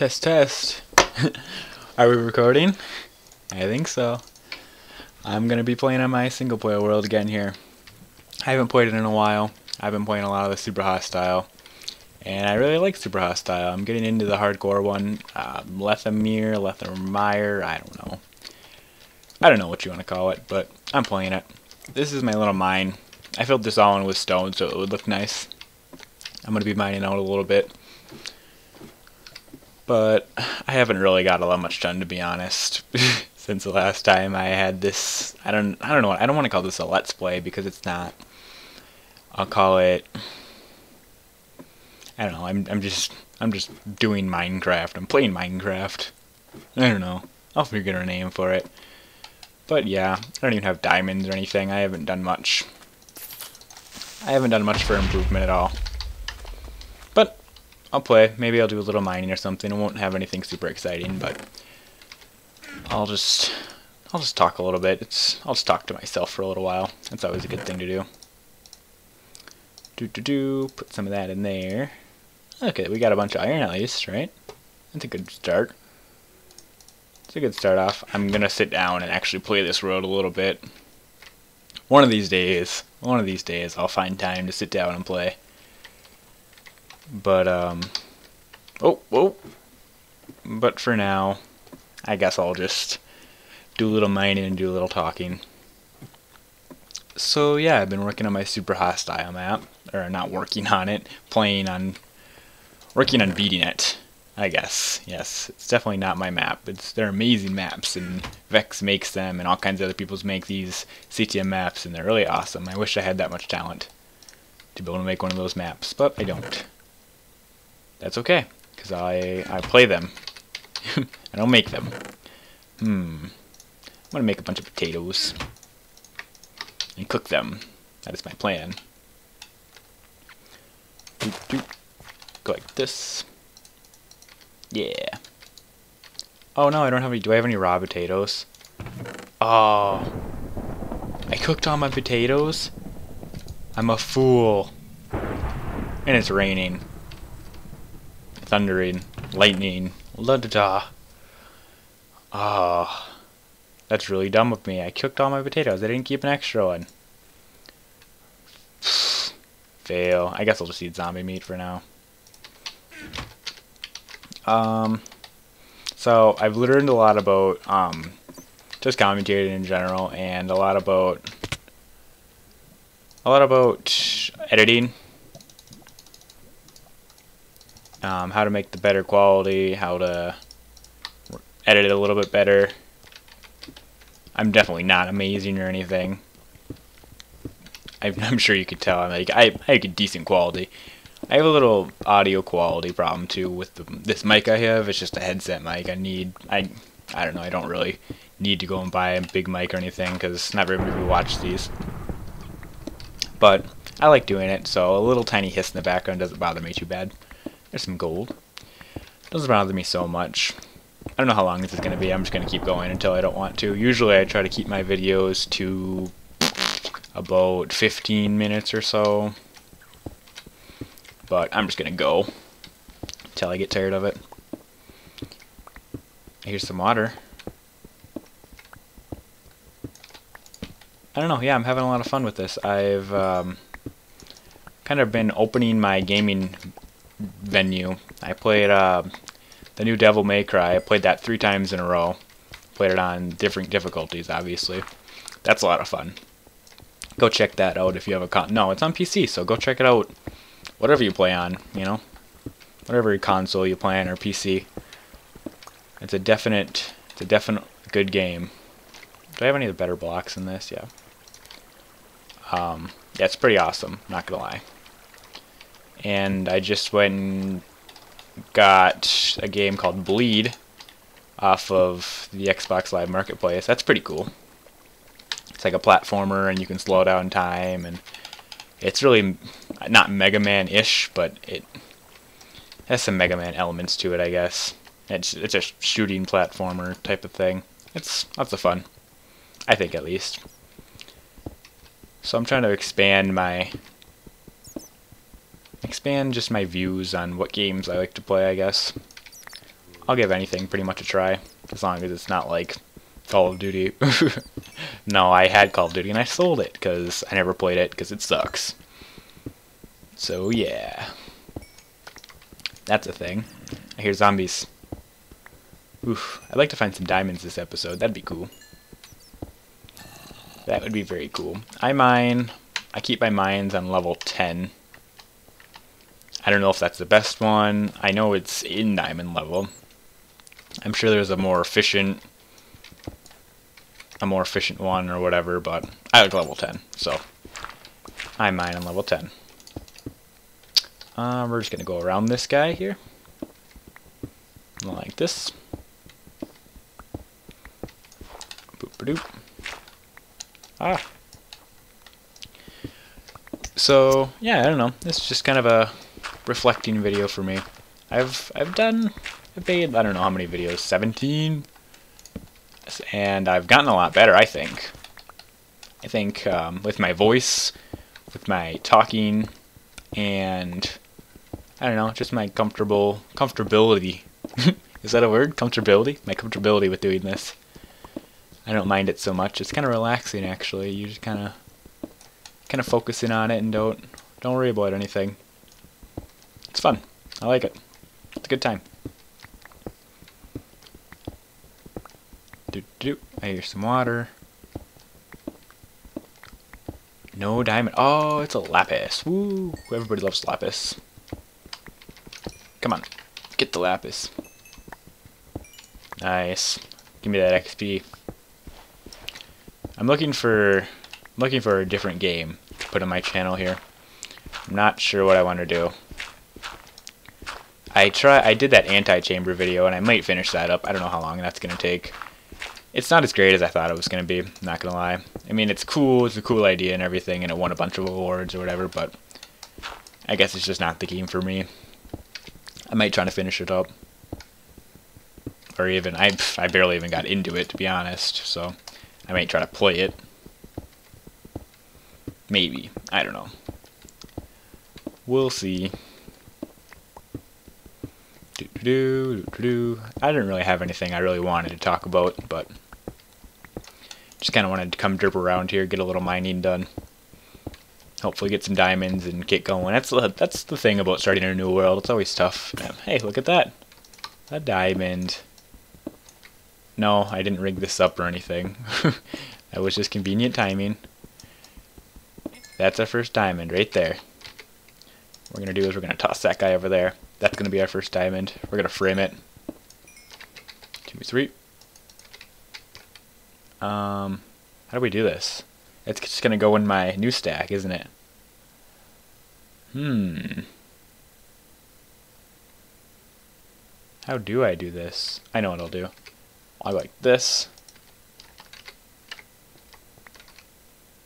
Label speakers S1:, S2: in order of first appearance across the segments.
S1: Test, test. Are we recording? I think so. I'm gonna be playing on my single player world again here. I haven't played it in a while. I've been playing a lot of the Super Hostile. And I really like Super Hostile. I'm getting into the hardcore one. Uh, Lethamyr, Lethamyr, I don't know. I don't know what you want to call it, but I'm playing it. This is my little mine. I filled this all in with stone so it would look nice. I'm going to be mining out a little bit. But I haven't really got a lot much done to be honest. Since the last time I had this, I don't, I don't know. I don't want to call this a let's play because it's not. I'll call it. I don't know. I'm, I'm just, I'm just doing Minecraft. I'm playing Minecraft. I don't know. I'll figure a name for it. But yeah, I don't even have diamonds or anything. I haven't done much. I haven't done much for improvement at all. I'll play. Maybe I'll do a little mining or something. I won't have anything super exciting, but I'll just I'll just talk a little bit. It's I'll just talk to myself for a little while. That's always a good thing to do. Do do do. Put some of that in there. Okay, we got a bunch of iron at least, right? That's a good start. It's a good start off. I'm gonna sit down and actually play this road a little bit. One of these days, one of these days, I'll find time to sit down and play. But, um, oh, whoa. But for now, I guess I'll just do a little mining and do a little talking. So yeah, I've been working on my super hostile map, or not working on it, playing on, working on beating it. I guess. Yes, it's definitely not my map. It's they're amazing maps, and Vechs makes them, and all kinds of other people's make these CTM maps, and they're really awesome. I wish I had that much talent to be able to make one of those maps, but I don't. That's okay, because I I play them. I don't make them. Hmm. I'm gonna make a bunch of potatoes and cook them. That is my plan. Go like this. Yeah. Oh no, I don't have any. Do I have any raw potatoes? Oh. I cooked all my potatoes? I'm a fool. And it's raining. Thundering. Lightning. La da da. Oh. That's really dumb of me. I cooked all my potatoes. I didn't keep an extra one. Fail. I guess I'll just eat zombie meat for now. Um, so I've learned a lot about um, just commentating in general, and a lot about a lot about editing, um, how to make the better quality, how to edit it a little bit better. I'm definitely not amazing or anything. I'm sure you could tell. I'm like I I get decent quality. I have a little audio quality problem too with the, this mic I have. It's just a headset mic. I need I I don't know. I don't really need to go and buy a big mic or anything because not very many people watch these. But I like doing it, so a little tiny hiss in the background doesn't bother me too bad. There's some gold. Doesn't bother me so much. I don't know how long this is going to be. I'm just going to keep going until I don't want to. Usually I try to keep my videos to about 15 minutes or so. But I'm just going to go until I get tired of it. Here's some water. I don't know. Yeah, I'm having a lot of fun with this. I've um, kind of been opening my gaming venue. I played uh, the new Devil May Cry. I played that three times in a row. Played it on different difficulties, obviously. That's a lot of fun. Go check that out if you have a con. No, it's on PC, so go check it out. Whatever you play on, you know, whatever console you play on or PC. It's a definite, it's a definite good game. Do I have any of the better blocks in this? Yeah. Um, yeah, it's pretty awesome. Not gonna lie. And I just went and got a game called Bleed off of the Xbox Live Marketplace. That's pretty cool. It's like a platformer, and you can slow down time, and it's really not Mega Man-ish, but it has some Mega Man elements to it, I guess. It's it's a shooting platformer type of thing. It's lots of fun, I think at least. So I'm trying to expand my expand just my views on what games I like to play, I guess. I'll give anything pretty much a try, as long as it's not like Call of Duty. no, I had Call of Duty and I sold it because I never played it because it sucks. So yeah, that's a thing. I hear zombies. Oof, I'd like to find some diamonds this episode. That'd be cool. That would be very cool. I mine. I keep my mines on level 10. I don't know if that's the best one. I know it's in diamond level. I'm sure there's a more efficient a more efficient one or whatever, but I like level 10, so I mine on level 10. Uh, we're just going to go around this guy here. Like this. Boop -a doop. Ah. So, yeah, I don't know. This is just kind of a reflecting video for me. I've I've done I've made I don't know how many videos, 17 and I've gotten a lot better, I think. I think um, with my voice, with my talking, and I don't know, just my comfortable comfortability. Is that a word? Comfortability? My comfortability with doing this. I don't mind it so much. It's kind of relaxing, actually. You just kind of kind of focusing on it and don't don't worry about anything. It's fun. I like it. It's a good time. Do, do. I hear some water. No diamond. Oh, it's a lapis. Woo! Everybody loves lapis. Come on. Get the lapis. Nice. Give me that XP. I'm looking for I'm looking for a different game to put on my channel here. I'm not sure what I want to do. I try I did that Antichamber video and I might finish that up. I don't know how long that's going to take it's not as great as I thought it was going to be, not going to lie. I mean, it's cool, it's a cool idea and everything, and it won a bunch of awards or whatever, but I guess it's just not the game for me. I might try to finish it up. Or even, I, I barely even got into it, to be honest, so I might try to play it. Maybe. I don't know. We'll see. I didn't really have anything I really wanted to talk about, but just kind of wanted to come derp around here, get a little mining done. Hopefully get some diamonds and get going. That's the, that's the thing about starting a new world. It's always tough. Um, hey, look at that. A diamond. No, I didn't rig this up or anything. that was just convenient timing. That's our first diamond right there. What we're going to do is we're going to toss that guy over there. That's going to be our first diamond. We're going to frame it. Two, three. Um, how do we do this? It's just going to go in my new stack, isn't it? Hmm. How do I do this? I know what I'll do. I like this.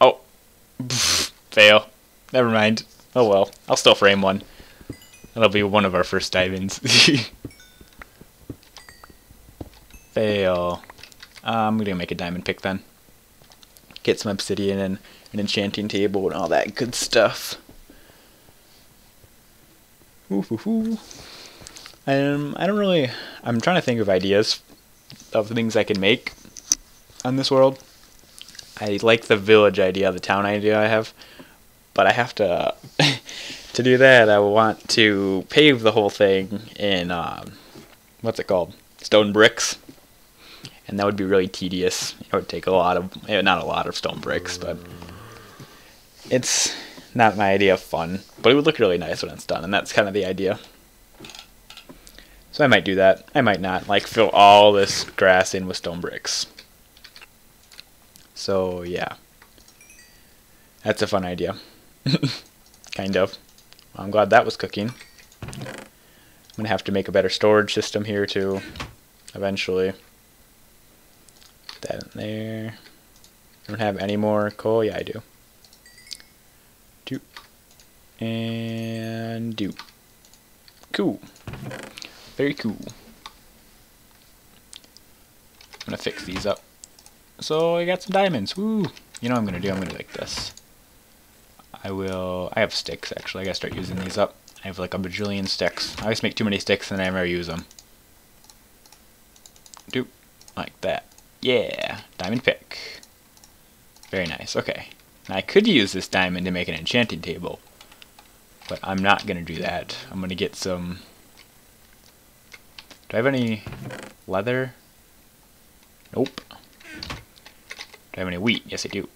S1: Oh. Fail. Never mind. Oh well. I'll still frame one. That'll be one of our first diamonds. Fail. Uh, I'm gonna make a diamond pick then. Get some obsidian and an enchanting table and all that good stuff. Ooh, ooh, ooh. Um, I don't really. I'm trying to think of ideas of things I can make on this world. I like the village idea, the town idea I have, but I have to to do that, I want to pave the whole thing in um, what's it called? Stone bricks, and that would be really tedious. It would take a lot of eh, not a lot of stone bricks, but it's not my idea of fun. But it would look really nice when it's done, and that's kind of the idea. So I might do that. I might not. Like fill all this grass in with stone bricks. So yeah, that's a fun idea. kind of. I'm glad that was cooking. I'm going to have to make a better storage system here too, eventually. Put that in there. I don't have any more coal. Yeah, I do. Do. And do. Cool. Very cool. I'm going to fix these up. So I got some diamonds. Woo! You know what I'm going to do? I'm going to like this. I will, I have sticks actually, I gotta start using these up. I have like a bajillion sticks. I always make too many sticks and I never use them. do, like that. Yeah, diamond pick. Very nice, okay. Now I could use this diamond to make an enchanting table, but I'm not going to do that. I'm going to get some... Do I have any leather? Nope. Do I have any wheat? Yes, I do.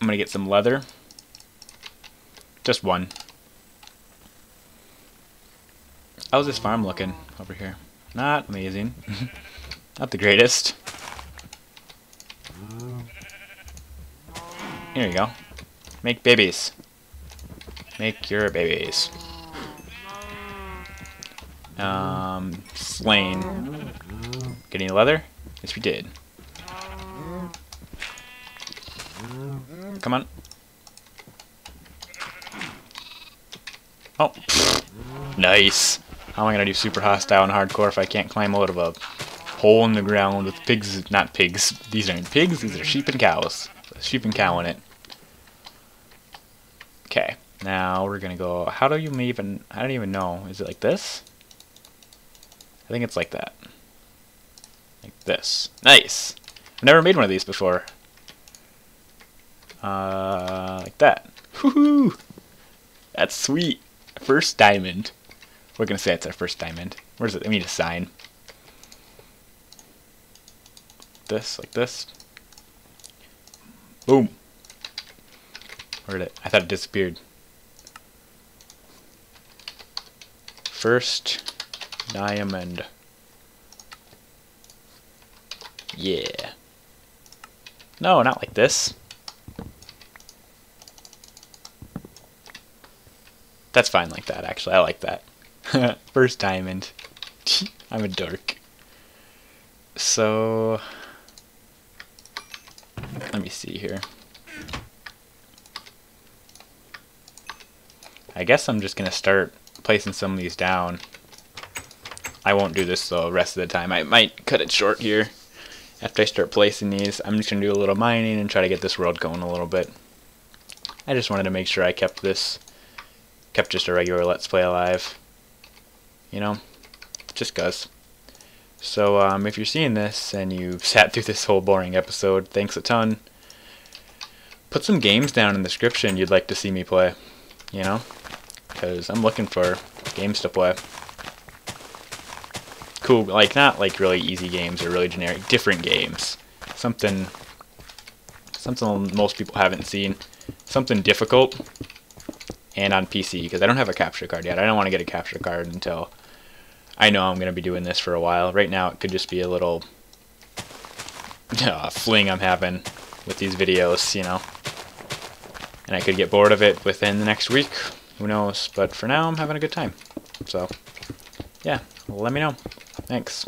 S1: I'm going to get some leather. Just one. How's this farm looking over here? Not amazing. Not the greatest. Here you go. Make babies. Make your babies. Um, slain. Get any leather? Yes, we did. Come on. Oh, nice. How am I gonna do super hostile and hardcore if I can't climb out of a hole in the ground with pigs? Not pigs. These aren't pigs. These are sheep and cows. Sheep and cow in it. Okay. Now we're gonna go. How do you even? I don't even know. Is it like this? I think it's like that. Like this. Nice. I've never made one of these before. Uh, like that. Woohoo! That's sweet. First diamond. We're gonna say it's our first diamond. Where's it? I need a sign. This, like this. Boom. Where did it? I thought it disappeared. First diamond. Yeah. No, not like this. That's fine like that, actually. I like that. First diamond. I'm a dork. So... Let me see here. I guess I'm just going to start placing some of these down. I won't do this the rest of the time. I might cut it short here. After I start placing these, I'm just going to do a little mining and try to get this world going a little bit. I just wanted to make sure I kept this, kept just a regular Let's Play alive. You know, just cuz. So um, if you're seeing this and you sat through this whole boring episode, thanks a ton. Put some games down in the description you'd like to see me play, you know? Because I'm looking for games to play. Cool, like not like really easy games or really generic, different games. Something, something most people haven't seen. Something difficult and on PC because I don't have a capture card yet. I don't want to get a capture card until I know I'm going to be doing this for a while. Right now it could just be a little uh, fling I'm having with these videos, you know. And I could get bored of it within the next week. Who knows? But for now, I'm having a good time. So, yeah, let me know. Thanks.